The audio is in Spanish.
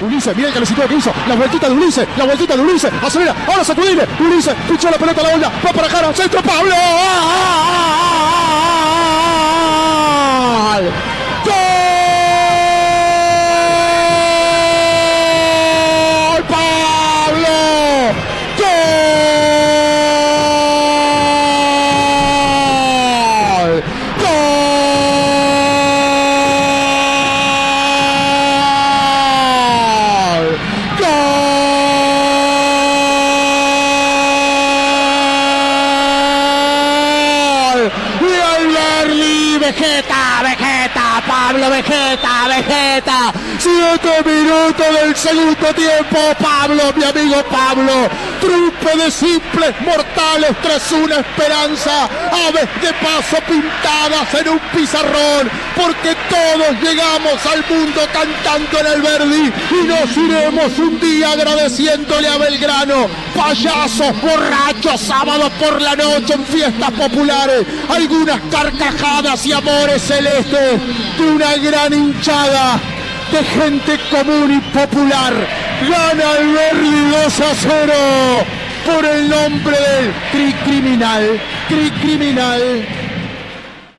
Ulises, mira el calecito que hizo. La vueltita de Ulises, la vueltita de Ulises. Acelera, ahora sacudirle. Ulises, pichó la pelota a la onda. Va para cara, centro, Pablo. ¡Gol! คือตาไปแค่ตา ¡Pablo Vegeta! ¡Vegeta! Siete minutos del segundo tiempo. Pablo, mi amigo Pablo. Triunfo de simples mortales tras una esperanza. Aves de paso pintadas en un pizarrón. Porque todos llegamos al mundo cantando en el Verdi. Y nos iremos un día agradeciéndole a Belgrano. Payasos borrachos, sábado por la noche en fiestas populares. Algunas carcajadas y amores celestes de una gran hinchada de gente común y popular. Gana el Verdi 2 a 0 por el nombre del Tri Criminal. Tri Criminal.